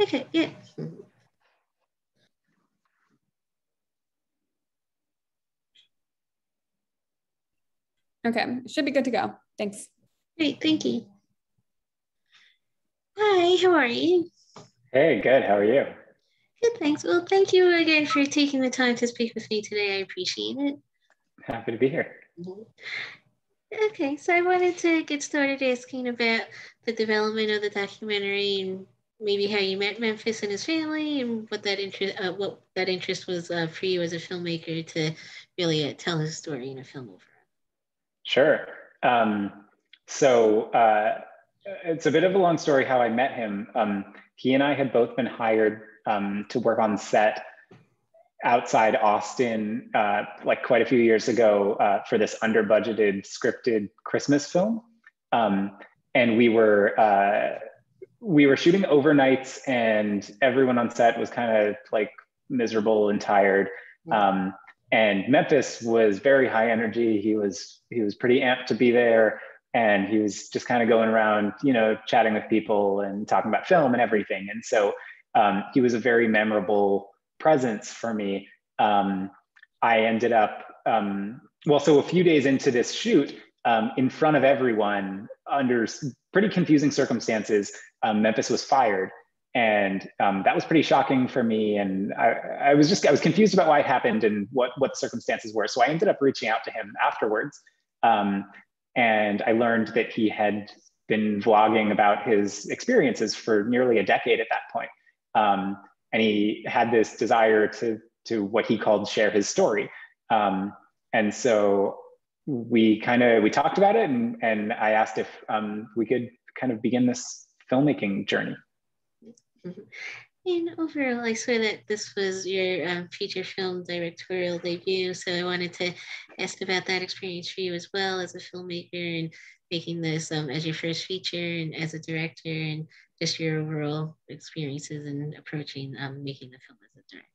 Okay, yeah. Okay, should be good to go. Thanks. Great, thank you. Hi, how are you? Hey, good. How are you? Good, thanks. Well, thank you again for taking the time to speak with me today. I appreciate it. Happy to be here. Mm-hmm. Okay, so I wanted to get started asking about the development of the documentary and maybe how you met Memphis and his family and what that interest uh, what that interest was uh, for you as a filmmaker to really uh, tell his story in a film over. Sure. Um, so uh, it's a bit of a long story how I met him. Um, he and I had both been hired um, to work on set outside Austin, uh, like quite a few years ago, uh, for this under budgeted scripted Christmas film. Um, and we were uh, we were shooting overnights, and everyone on set was kind of like miserable and tired. Um, and Memphis was very high energy. He was he was pretty amped to be there, and he was just kind of going around, you know, chatting with people and talking about film and everything. And so um, he was a very memorable presence for me. Um, I ended up um, well, so a few days into this shoot, um, in front of everyone, under pretty confusing circumstances, um, Memphis was fired. And um, that was pretty shocking for me. And I, I, was just i was confused about why it happened and what what the circumstances were. So i ended up reaching out to him afterwards. Um, and i learned that he had been vlogging about his experiences for nearly a decade at that point. Um, and he had this desire to to what he called share his story. Um, and so we kind of we talked about it and, and i asked if um, we could kind of begin this filmmaking journey. And overall, I saw that this was your um, feature film directorial debut, so I wanted to ask about that experience for you as well as a filmmaker and making this um, as your first feature and as a director and just your overall experiences and approaching um, making the film as a director.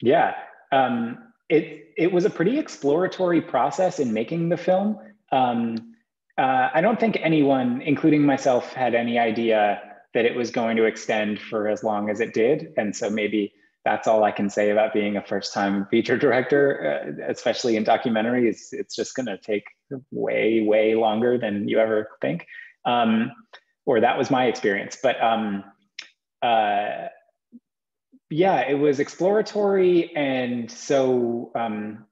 Yeah, um, it, it was a pretty exploratory process in making the film. Um, uh, I don't think anyone, including myself, had any idea that it was going to extend for as long as it did. And so maybe that's all I can say about being a first time feature director, uh, especially in documentaries. It's just going to take way, way longer than you ever think. Um, or that was my experience. But um, uh, yeah, it was exploratory. And so um,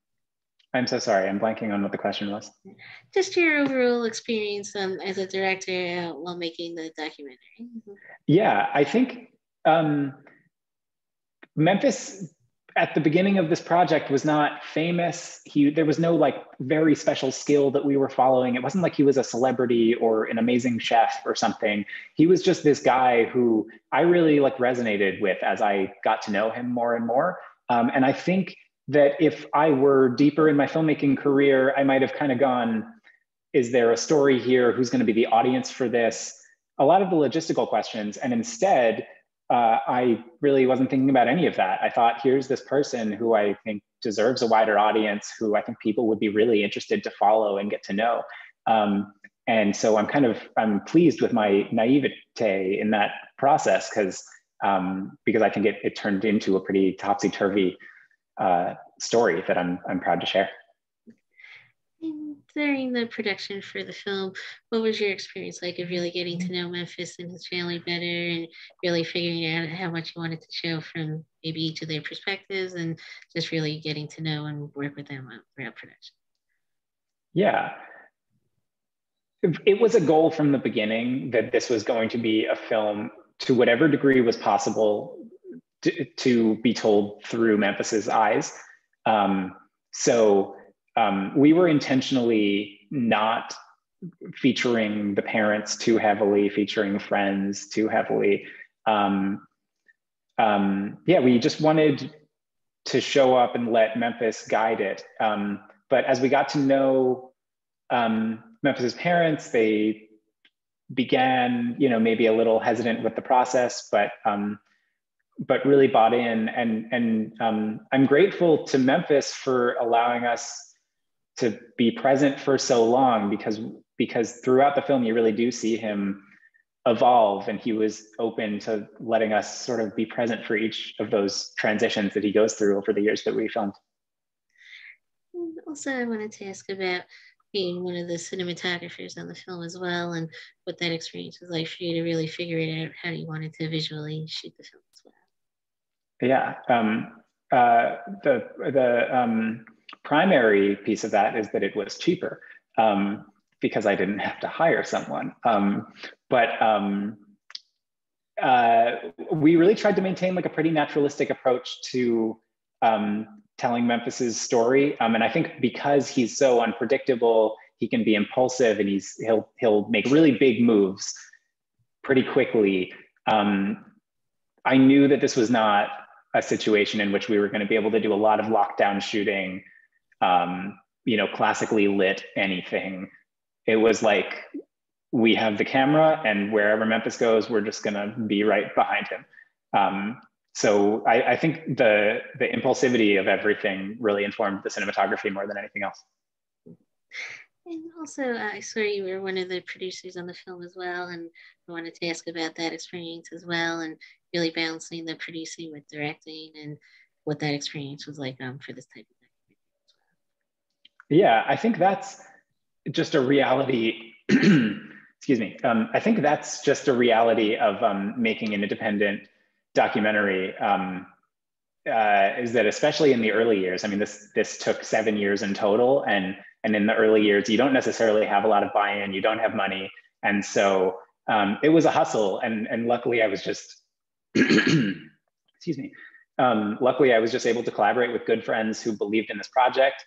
I'm so sorry. I'm blanking on what the question was. Just your overall experience um, as a director uh, while making the documentary. Yeah, I think um, Memphis at the beginning of this project was not famous. He there was no like very special skill that we were following. It wasn't like he was a celebrity or an amazing chef or something. He was just this guy who I really like resonated with as I got to know him more and more. Um, and I think that if I were deeper in my filmmaking career, I might have kind of gone, is there a story here? Who's going to be the audience for this? A lot of the logistical questions. And instead, uh, I really wasn't thinking about any of that. I thought, here's this person who I think deserves a wider audience, who I think people would be really interested to follow and get to know. Um, and so I'm kind of I'm pleased with my naivete in that process because um, because I think it, it turned into a pretty topsy turvy uh, story that I'm, I'm proud to share. And during the production for the film, what was your experience like of really getting to know Memphis and his family better and really figuring out how much you wanted to show from maybe each of their perspectives and just really getting to know and work with them throughout production? Yeah. It was a goal from the beginning that this was going to be a film to whatever degree was possible to, to be told through Memphis's eyes. Um, so um, we were intentionally not featuring the parents too heavily, featuring friends too heavily. Um, um, yeah, we just wanted to show up and let Memphis guide it. Um, but as we got to know um, Memphis's parents, they began, you know, maybe a little hesitant with the process, but um, but really bought in and and um, i'm grateful to memphis for allowing us to be present for so long because because throughout the film you really do see him evolve and he was open to letting us sort of be present for each of those transitions that he goes through over the years that we filmed. Also, I wanted to ask about being one of the cinematographers on the film as well and what that experience was like for you to really figure it out how you wanted to visually shoot the film. Yeah, um, uh, the, the um, primary piece of that is that it was cheaper um, because I didn't have to hire someone. Um, but um, uh, we really tried to maintain like a pretty naturalistic approach to um, telling Memphis's story. And I think because he's so unpredictable, he can be impulsive and he's he'll he'll make really big moves pretty quickly. I knew that this was not a situation in which we were going to be able to do a lot of lockdown shooting, um, you know, classically lit anything. It was like we have the camera, and wherever Memphis goes, we're just going to be right behind him. Um, so I, I, think the the impulsivity of everything really informed the cinematography more than anything else. And also, uh, I saw you were one of the producers on the film as well, and I wanted to ask about that experience as well, and really balancing the producing with directing, and what that experience was like um, for this type of well. Yeah, I think that's just a reality. excuse me. Um, I think that's just a reality of um, making an independent documentary. Um, uh, is that especially in the early years? I mean, this this took seven years in total, and and in the early years, you don't necessarily have a lot of buy-in. You don't have money, and so um, it was a hustle. And and luckily, I was just excuse me. Um, luckily, I was just able to collaborate with good friends who believed in this project,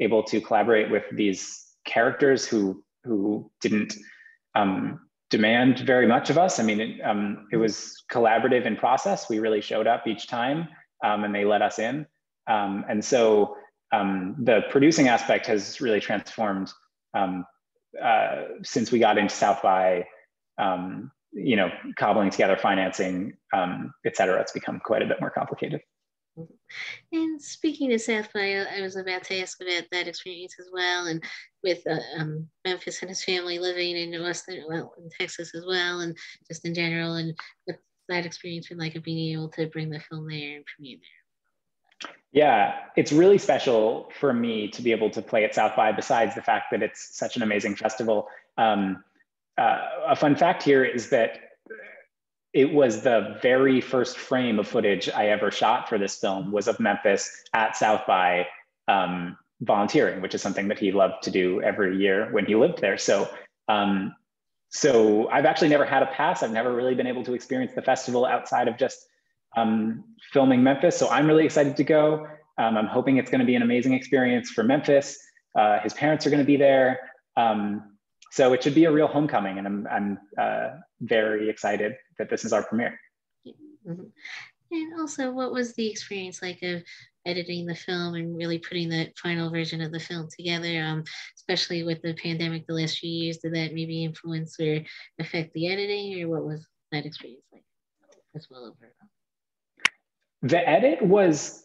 able to collaborate with these characters who who didn't um, demand very much of us. I mean, it, um, it was collaborative in process. We really showed up each time, um, and they let us in. Um, and so um, the producing aspect has really transformed um, uh, since we got into South by, um, you know, cobbling together financing, um, et cetera. It's become quite a bit more complicated. And speaking of South by, I was about to ask about that experience as well, and with uh, um, Memphis and his family living in Austin, well, in Texas as well, and just in general, and that experience been like of being able to bring the film there and premiere there. Yeah, it's really special for me to be able to play at South by, besides the fact that it's such an amazing festival. Um, uh, a fun fact here is that it was the very first frame of footage I ever shot for this film was of Memphis at South by um, volunteering, which is something that he loved to do every year when he lived there. So, um, so I've actually never had a pass. I've never really been able to experience the festival outside of just um, filming Memphis. So I'm really excited to go. Um, I'm hoping it's going to be an amazing experience for Memphis. Uh, his parents are going to be there. Um, so it should be a real homecoming, and I'm, I'm uh, very excited that this is our premiere. Mm-hmm. And also, what was the experience like of editing the film and really putting the final version of the film together, um, especially with the pandemic the last few years? Did that maybe influence or affect the editing, or what was that experience like as well overall? The edit was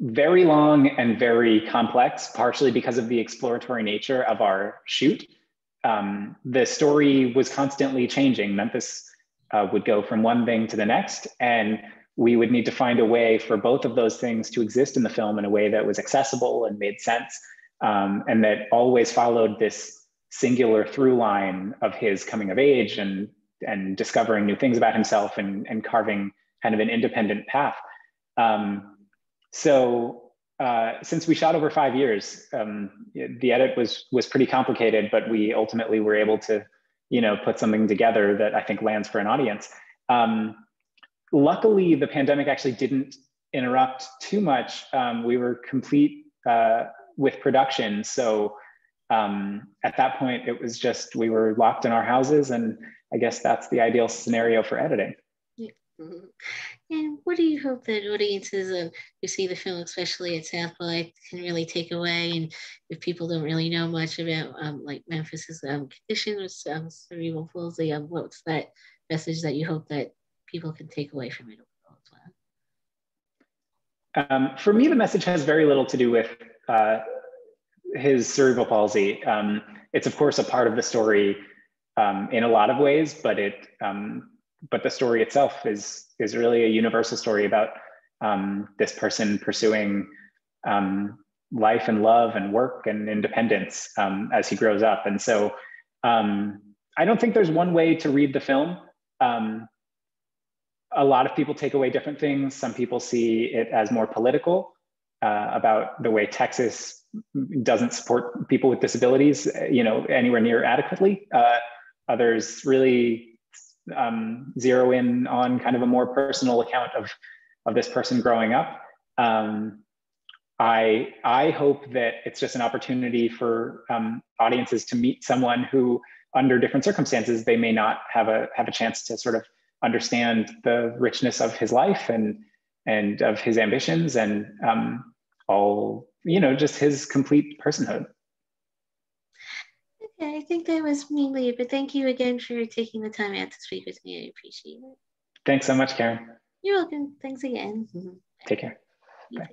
very long and very complex, partially because of the exploratory nature of our shoot. Um, the story was constantly changing. Memphis uh, would go from one thing to the next, and we would need to find a way for both of those things to exist in the film in a way that was accessible and made sense, um, and that always followed this singular through line of his coming of age and and discovering new things about himself and, and carving kind of an independent path. Um, so uh, since we shot over five years, um, the edit was was pretty complicated, but we ultimately were able to, you know, put something together that I think lands for an audience. Um, luckily, the pandemic actually didn't interrupt too much. Um, we were complete uh, with production, so um, at that point, it was just we were locked in our houses, and I guess that's the ideal scenario for editing. Mm-hmm. And what do you hope that audiences uh, who see the film, especially at South by, can really take away? And if people don't really know much about um, like Memphis's um, condition with um, cerebral palsy, um, what's that message that you hope that people can take away from it as well? Um, for me, the message has very little to do with uh, his cerebral palsy. Um, it's of course a part of the story um, in a lot of ways, but it um, but the story itself is is really a universal story about um, this person pursuing um, life and love and work and independence um, as he grows up. And so um, I don't think there's one way to read the film. Um, a lot of people take away different things. Some people see it as more political uh, about the way Texas doesn't support people with disabilities, you know, anywhere near adequately. Uh, others really um, zero in on kind of a more personal account of of this person growing up. Um, I I hope that it's just an opportunity for um, audiences to meet someone who, under different circumstances, they may not have a have a chance to sort of understand the richness of his life and and of his ambitions and um, all you know just his complete personhood. Okay, I think that was mainly it. But thank you again for taking the time out to speak with me. I appreciate it. Thanks so much, Karen. You're welcome. Thanks again. Take care. Bye.